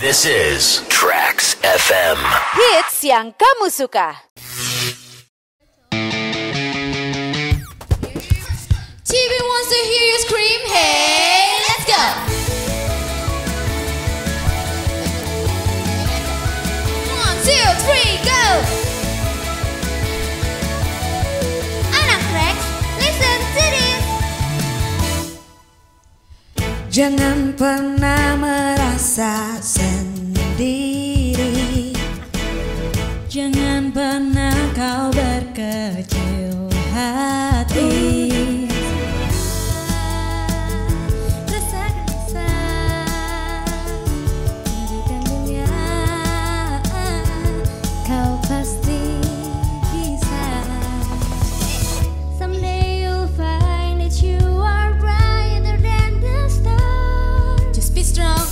This is Tracks FM. Hits yang kamu suka. TV wants to hear you scream. Hey, let's go. One, two, three, go. Jangan pernah merasa sendiri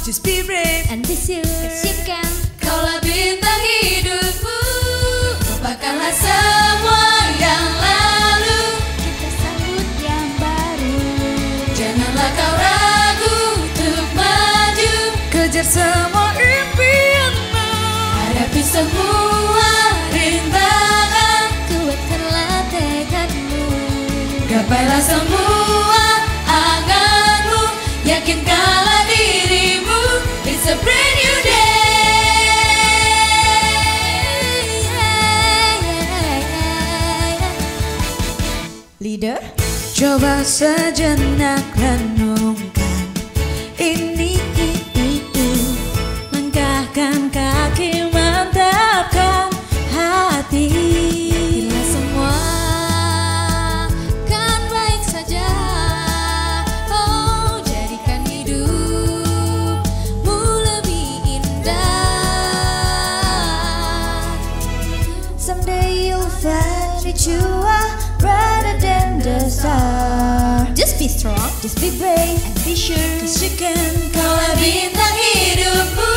Just be brave and be Cause you can. Kaulah bintang hidupku. Lupakanlah semua yang lalu. Kita sambut yang baru. Janganlah kau ragu untuk maju. Kejar semua impianmu. Hadapi semua rintangan. Kuatkanlah tekadmu. Gapailah semua Leader? Coba sejenak renungkan. Ini Langkahkan kaki mantapkan hati. Bila semua kan baik saja Oh jadikan hidupmu lebih indah. Someday you'll find that you star Just be strong. Just be brave. And be sure Cause you can Kaulah bintang hidupmu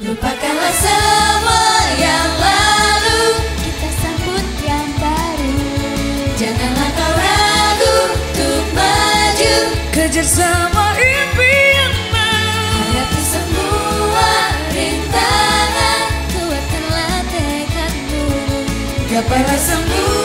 Lupakanlah semua yang lalu. Kita sambut yang baru. Janganlah kau ragu untuk maju. Kejar semua impianmu. Hadapi semua rintangan. Kuatkanlah tekadmu. Gapailah semua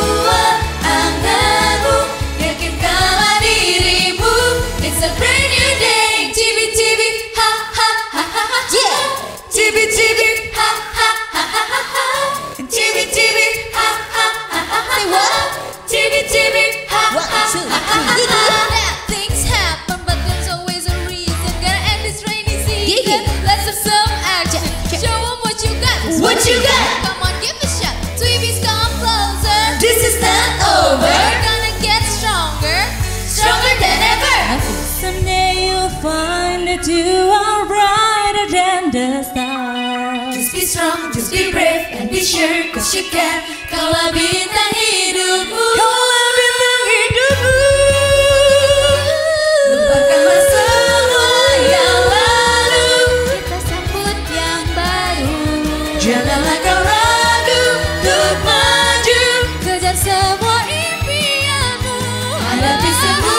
What you got? Come on give a shot. Tweebies come closer. This is not over. We're gonna get stronger. Stronger than ever. Someday you'll find that you are brighter than the stars. Just be strong, just be brave and be sure Cause you can Kaulah bintang hidupmu Hadapi semua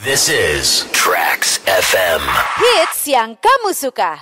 This is Tracks FM. Hits yang kamu suka.